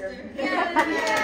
Yes.